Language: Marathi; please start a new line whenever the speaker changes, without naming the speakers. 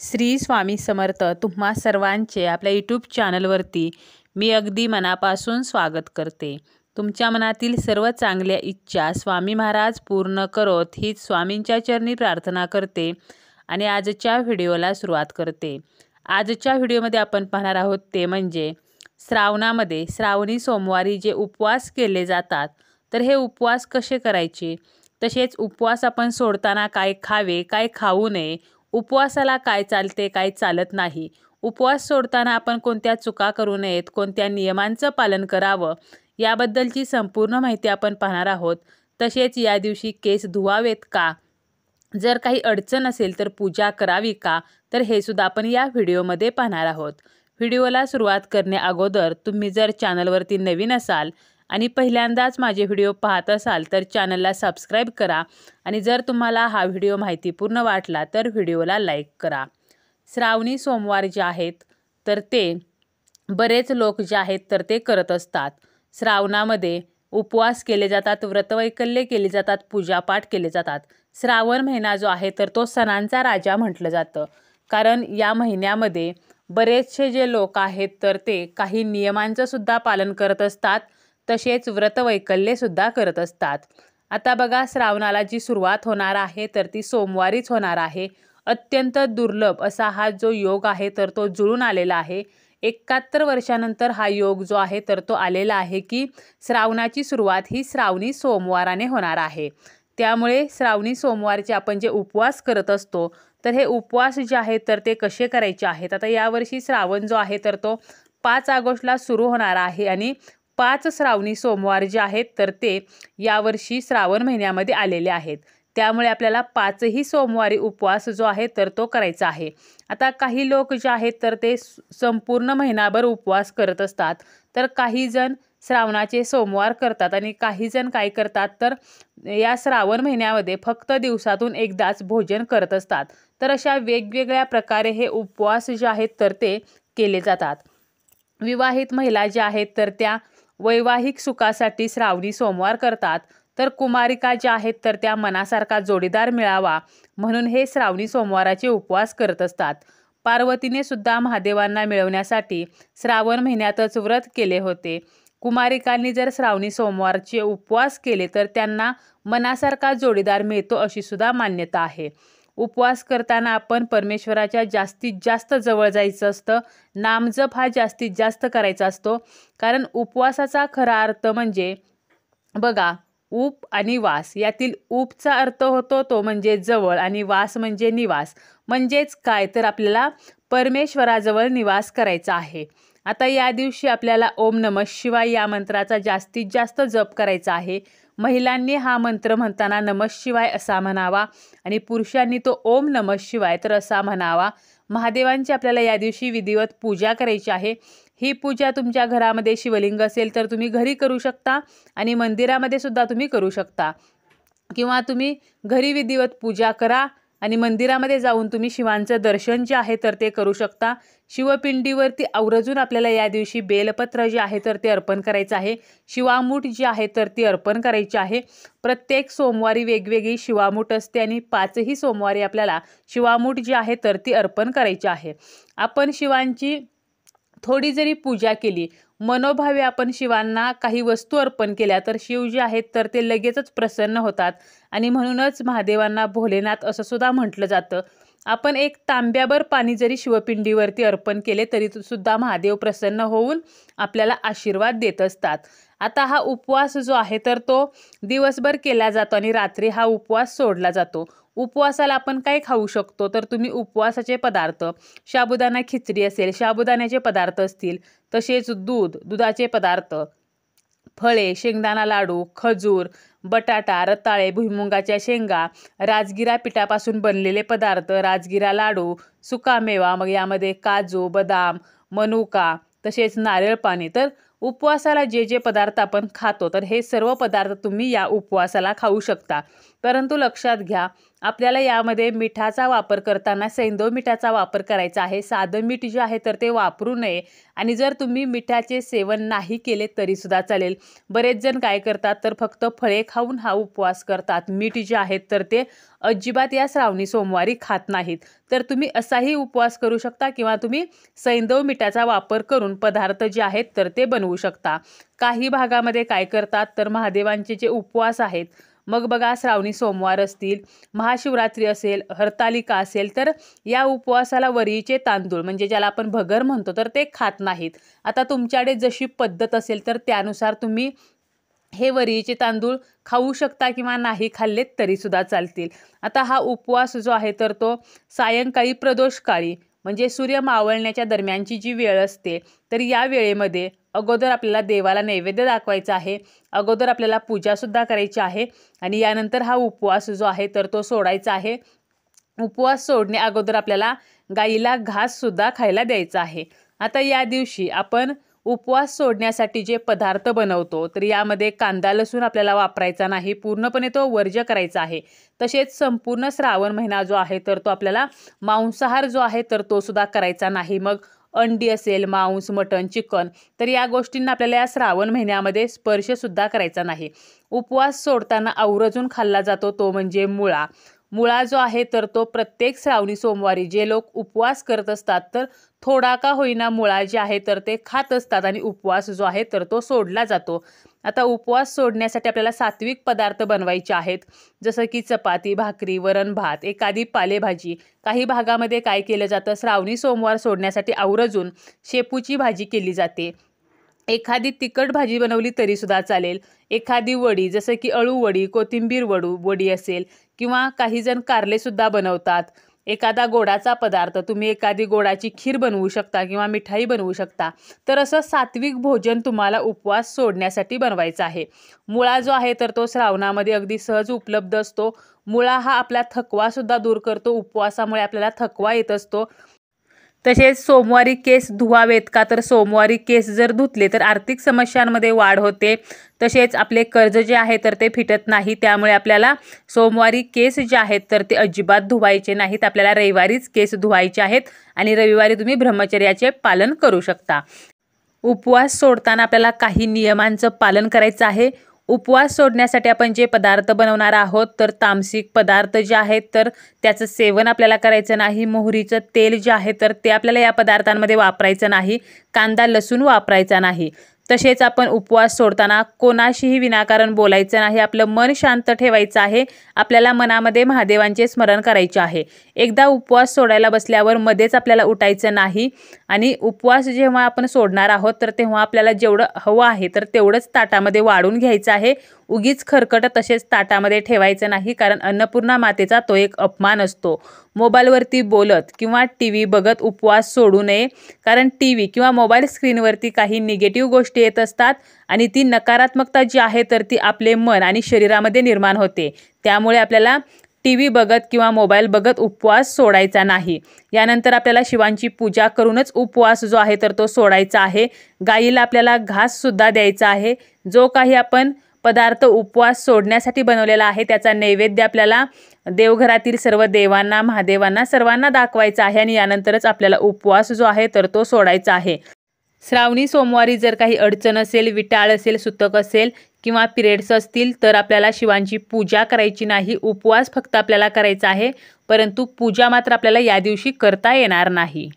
श्री स्वामी समर्थ तुम्हा सर्वांचे आपल्या यूट्यूब चॅनलवरती मी अगदी मनापासून स्वागत करते. तुमच्या मनातील सर्व चांगल्या इच्छा स्वामी महाराज पूर्ण करोत हीच स्वामींच्या चरणी प्रार्थना करते आणि आजच्या व्हिडिओला सुरुवात करते. आजच्या व्हिडिओमध्ये आपण पाहणार आहोत ते म्हणजे श्रावणामध्ये श्रावणी सोमवारी जे उपवास केले जातात तर हे उपवास कसे करायचे? तसेच उपवास आपण सोडताना काय खावे काय खाऊ नये उपवासाला काय चालते काय चालत नाही. उपवास सोडताना आपण कोणत्या चुका करू नयेत कोणत्या नियमांचं पालन करावं याबद्दलची संपूर्ण माहिती आपण पाहणार आहोत. तसेच या दिवशी केस धुवावेत का? जर काही अडचण असेल तर पूजा करावी का? तर हे सुद्धा आपण या व्हिडिओमध्ये पाहणार आहोत. व्हिडिओला सुरुवात करण्या अगोदर तुम्ही जर चॅनलवरती नवीन असाल आणि पहिल्यांदाच माझे व्हिडिओ पाहत असाल तर चॅनलला सबस्क्राईब करा आणि जर तुम्हाला हा व्हिडिओ माहितीपूर्ण वाटला तर व्हिडिओला लाईक करा. श्रावणी सोमवार जे आहेत तर ते बरेच लोक जे आहेत तर ते करत असतात. श्रावणामध्ये उपवास केले जातात व्रतवैकल्य केले जातात पूजापाठ केले जातात. श्रावण महिना जो आहे तर तो सणांचा राजा म्हटलं जातं. कारण या महिन्यामध्ये बरेचसे जे लोक आहेत तर ते काही नियमांचं सुद्धा पालन करत असतात. तसेच व्रतवैकल्येसुद्धा करत असतात. आता बघा श्रावणाला जी सुरुवात होणार आहे तर ती सोमवारीच होणार आहे. अत्यंत दुर्लभ असा हा जो योग आहे तर तो जुळून आलेला आहे. एकाहत्तर वर्षानंतर हा योग जो आहे तर तो आलेला आहे की श्रावणाची सुरुवात ही श्रावणी सोमवाराने होणार आहे. त्यामुळे श्रावणी सोमवारचे आपण जे उपवास करत असतो तर हे उपवास जे आहेत तर ते कसे करायचे आहेत? आता यावर्षी श्रावण जो आहे तर तो पाच ऑगस्टला सुरू होणार आहे आणि पाच श्रावणी सोमवार जे आहेत तर ते यावर्षी श्रावण महिन्यामध्ये आलेले आहेत. त्यामुळे आपल्याला पाचही सोमवारी उपवास जो आहे तर तो करायचा आहे. आता काही लोक जे आहेत तर ते संपूर्ण महिनाभर उपवास करत असतात. तर काही जण श्रावणाचे सोमवार करतात आणि काही जण काय करतात तर या श्रावण महिन्यामध्ये फक्त दिवसातून एकदाच भोजन करत असतात. तर अशा वेगवेगळ्या प्रकारे हे उपवास जे आहेत तर ते केले जातात. विवाहित महिला ज्या आहेत तर त्या वैवाहिक सुखासाठी श्रावणी सोमवार करतात तर कुमारिका ज्या आहेत तर त्या मनासारखा जोडीदार मिळावा म्हणून हे श्रावणी सोमवाराचे उपवास करत असतात. पार्वतीने सुद्धा महादेवांना मिळवण्यासाठी श्रावण महिन्यातच व्रत केले होते. कुमारिकांनी जर श्रावणी सोमवारचे उपवास केले तर त्यांना मनासारखा जोडीदार मिळतो अशी सुद्धा मान्यता आहे. उपवास करताना आपण परमेश्वराच्या जास्तीत जास्त जवळ जायचं असतं. नामजप हा जास्तीत जास्त करायचा असतो. कारण उपवासाचा खरा अर्थ म्हणजे बघा उप आणि वास. यातील उपचा अर्थ होतो तो म्हणजे जवळ आणि वास म्हणजे निवास. म्हणजेच काय? तर आपल्याला परमेश्वराजवळ निवास करायचा आहे. आता या दिवशी आपल्याला ओम नम शिवाय या मंत्राचा जास्तीत जास्त जप करायचा आहे. महिलांनी हा मंत्र म्हणताना नमः शिवाय असा म्हणावा आणि पुरुषांनी तो ओम नमः शिवाय तर असा म्हणावा. महादेवांची आपल्याला या दिवशी विधिवत पूजा करायची आहे. ही पूजा तुमच्या घरामध्ये शिवलिंग असेल तर तुम्ही घरी करू शकता आणि मंदिरामध्ये सुद्धा तुम्ही करू शकता. किंवा तुम्ही घरी विधिवत पूजा करा. आणि मंदिरामध्ये जाऊन तुम्ही शिवांचं दर्शन जे आहे तर ते करू शकता. शिवपिंडीवरती आवर्जून आपल्याला या दिवशी बेलपत्र जे आहे तर ते अर्पण करायचं आहे. शिवामूठ जी आहे तर ती अर्पण करायची आहे. प्रत्येक सोमवारी वेगवेगळी शिवामूठ असते आणि पाचही सोमवारी आपल्याला शिवामूठ जी आहे तर ती अर्पण करायची आहे. आपण शिवांची थोडी जरी पूजा केली मनोभावे आपण शिवांना काही वस्तू अर्पण केल्या तर शिव जे आहेत तर ते लगेचच प्रसन्न होतात. आणि म्हणूनच महादेवांना भोलेनाथ असं सुद्धा म्हटलं जातं. आपण एक तांब्याभर पाणी जरी शिवपिंडीवरती अर्पण केले तरी सुद्धा महादेव प्रसन्न होऊन आपल्याला आशीर्वाद देत असतात. आता हा उपवास जो आहे तर तो दिवसभर केला जातो आणि रात्री हा उपवास सोडला जातो. उपवासाला आपण काय खाऊ शकतो? तर तुम्ही उपवासाचे पदार्थ साबुदाणा खिचडी असेल साबुदाण्याचे पदार्थ असतील तसेच दूध दुधाचे पदार्थ फळे शेंगदाणा लाडू खजूर बटाटा रताळे भुईमुंगाच्या शेंगा राजगिरा पिठापासून बनलेले पदार्थ राजगिरा लाडू सुकामेवा मग यामध्ये काजू बदाम मनुका तसेच नारळ पाणी. तर उपवासाला जे जे पदार्थ आपण खातो तर हे सर्व पदार्थ तुम्ही या उपवासाला खाऊ शकता. परंतु लक्षात घ्या आपल्याला यामध्ये मिठाचा वापर करताना सैंदव मिठाचा वापर करायचा आहे. साधं मीठ जे आहे तर ते वापरू नये. आणि जर तुम्ही मिठाचे सेवन नाही केले तरीसुद्धा चालेल. बरेच जण काय करतात तर फक्त फळे खाऊन हा उपवास करतात. मीठ जे आहेत तर ते अजिबात या श्रावणी सोमवारी खात नाहीत. तर तुम्ही असाही उपवास करू शकता किंवा तुम्ही सैंदव मिठाचा वापर करून पदार्थ जे आहेत तर ते बनवू शकता. काही भागामध्ये काय करतात तर महादेवांचे जे उपवास आहेत मग बघा श्रावणी सोमवार असतील महाशिवरात्री असेल हरतालिका असेल तर या उपवासाला वरीचे तांदूळ म्हणजे ज्याला आपण भगर म्हणतो तर ते खात नाहीत. आता तुमच्याकडे जशी पद्धत असेल तर त्यानुसार तुम्ही हे वरीचे तांदूळ खाऊ शकता किंवा नाही खाल्लेत तरीसुद्धा चालतील. आता हा उपवास जो आहे तर तो सायंकाळी प्रदोषकाळी म्हणजे सूर्य मावळण्याच्या दरम्यानची जी वेळ असते तर या वेळेमध्ये अगोदर आपल्याला देवाला नैवेद्य दाखवायचा आहे. अगोदर आपल्याला पूजासुद्धा करायची आहे. आणि यानंतर हा उपवास जो आहे तर तो सोडायचा आहे. उपवास सोडणे अगोदर आपल्याला गाईला घाससुद्धा खायला द्यायचा आहे. आता या दिवशी आपण उपवास सोडण्यासाठी जे पदार्थ बनवतो तर यामध्ये कांदा लसूण आपल्याला वापरायचा नाही. पूर्णपणे तो वर्ज्य करायचा आहे. तसेच संपूर्ण श्रावण महिना जो आहे तर तो आपल्याला मांसाहार जो आहे तर तो सुद्धा करायचा नाही. मग अंडी असेल मांस मटण चिकन तर या गोष्टींना आपल्याला या श्रावण महिन्यामध्ये स्पर्शसुद्धा करायचा नाही. उपवास सोडताना आवर्जून खाल्ला जातो तो म्हणजे मुळा. मुळा जो आहे तर तो प्रत्येक श्रावणी सोमवारी जे लोक उपवास करत असतात तर थोडा का होईना मुळा जे आहे तर ते खात असतात आणि उपवास जो आहे तर तो सोडला जातो. आता उपवास सोडण्यासाठी आपल्याला सात्विक पदार्थ बनवायचे आहेत. जसं की चपाती भाकरी वरण भात एखादी पालेभाजी. काही भागामध्ये काय केलं जातं? श्रावणी सोमवार सोडण्यासाठी आवरजून शेपूची भाजी केली जाते. एखादी तिखट भाजी बनवली तरीसुद्धा चालेल. एखादी वडी जसं की अळू वडी कोथिंबीर वडू वडी असेल किंवा काही जण कारलेसुद्धा बनवतात. एखादा गोडाचा पदार्थ तुम्ही एखादी गोडाची खीर बनवू शकता किंवा मिठाई बनवू शकता तर असं सात्विक भोजन तुम्हाला उपवास सोडण्यासाठी बनवायचा आहे. मुळा जो आहे तर तो श्रावणामध्ये अगदी सहज उपलब्ध असतो. मुळा हा आपला थकवासुद्धा दूर करतो उपवासामुळे आपल्याला थकवा येत असतो. तसेच सोमवारी केस धुवावेत का? तर सोमवारी केस जर धुतले तर आर्थिक समस्यांमध्ये वाढ होते. तसेच आपले कर्ज जे आहे तर ते फिटत नाही. त्यामुळे आपल्याला सोमवारी केस जे आहेत तर ते अजिबात धुवायचे नाहीत. आपल्याला रविवारीच केस धुवायचे आहेत आणि रविवारी तुम्ही ब्रह्मचर्याचे पालन करू शकता. उपवास सोडताना आपल्याला काही नियमांचं पालन करायचं आहे. उपवास सोडण्यासाठी आपण जे पदार्थ बनवणार आहोत तर तामसिक पदार्थ जे आहेत तर त्याचं सेवन आपल्याला करायचं नाही मोहरीचं तेल जे आहे तर ते आपल्याला या पदार्थांमध्ये वापरायचं नाही कांदा लसूण वापरायचा नाही. तसेच आपण उपवास सोडताना कोणाशीही विनाकारण बोलायचं नाही. आपलं मन शांत ठेवायचं आहे. आपल्याला मनामध्ये महादेवांचे स्मरण करायचे आहे. एकदा उपवास सोडायला बसल्यावर मध्येच आपल्याला उठायचं नाही. आणि उपवास जेव्हा आपण सोडणार आहोत तर तेव्हा आपल्याला जेवढं हवं आहे तर तेवढंच ताटामध्ये वाढून घ्यायचं आहे. उगीच खरकट तसेच ताटामध्ये ठेवायचं नाही कारण अन्नपूर्णा मातेचा तो एक अपमान असतो. मोबाईलवरती बोलत किंवा टी व्ही बघत उपवास सोडू नये कारण टी व्ही किंवा मोबाईल स्क्रीनवरती काही निगेटिव्ह गोष्टी येत असतात आणि ती नकारात्मकता जी आहे तर ती आपले मन आणि शरीरामध्ये निर्माण होते. त्यामुळे आपल्याला टी व्ही बघत किंवा मोबाईल बघत उपवास सोडायचा नाही. यानंतर आपल्याला शिवांची पूजा करूनच उपवास जो आहे तर तो सोडायचा आहे. गाईला आपल्याला घाससुद्धा द्यायचा आहे. जो काही आपण पदार्थ उपवास सोडण्यासाठी बनवलेला आहे त्याचा नैवेद्य आपल्याला देवघरातील सर्व देवांना महादेवांना सर्वांना दाखवायचा आहे आणि यानंतरच आपल्याला उपवास जो आहे तर तो सोडायचा आहे. श्रावणी सोमवारी जर काही अडचण असेल विटाळ असेल सुतक असेल किंवा पिरियड्स असतील तर आपल्याला शिवांची पूजा करायची नाही. उपवास फक्त आपल्याला करायचा आहे परंतु पूजा मात्र आपल्याला या दिवशी करता येणार नाही.